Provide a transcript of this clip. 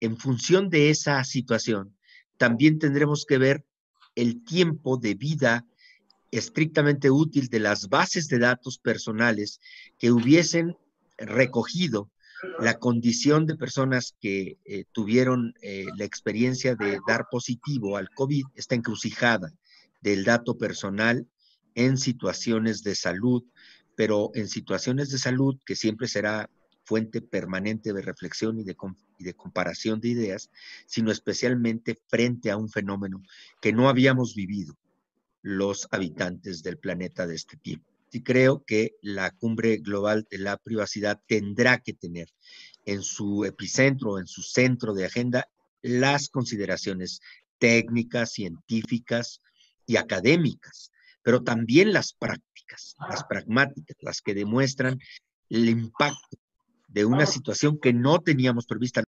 en función de esa situación, también tendremos que ver el tiempo de vida estrictamente útil de las bases de datos personales que hubiesen recogido la condición de personas que eh, tuvieron eh, la experiencia de dar positivo al COVID, esta encrucijada del dato personal en situaciones de salud, pero en situaciones de salud que siempre será fuente permanente de reflexión y de, y de comparación de ideas, sino especialmente frente a un fenómeno que no habíamos vivido los habitantes del planeta de este tiempo. Y creo que la cumbre global de la privacidad tendrá que tener en su epicentro, en su centro de agenda, las consideraciones técnicas, científicas y académicas, pero también las prácticas, las pragmáticas, las que demuestran el impacto de una situación que no teníamos prevista.